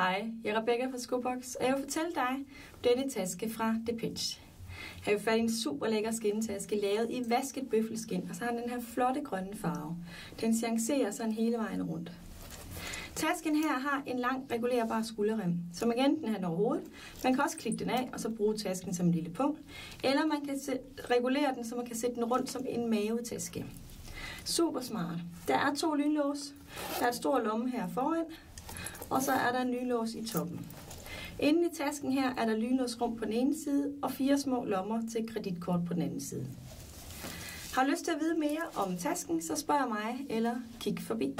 Hej, jeg er Rebecca fra Skobox, og jeg vil fortælle dig om denne taske fra Depitch. Her vil fat i en super lækker skindtaske, lavet i vasket bøffelskin, og så har den den her flotte grønne farve. Den chancerer sådan hele vejen rundt. Tasken her har en lang regulerbar skulderrem, som man enten har den over hovedet, man kan også klikke den af og så bruge tasken som en lille punkt, eller man kan regulere den, så man kan sætte den rundt som en mavetaske. Super smart. Der er to lynlås. Der er et stort lomme her foran, og så er der en lynlås i toppen. Inden i tasken her er der lynlåsrum på den ene side og fire små lommer til kreditkort på den anden side. Har du lyst til at vide mere om tasken, så spørg mig eller kig forbi.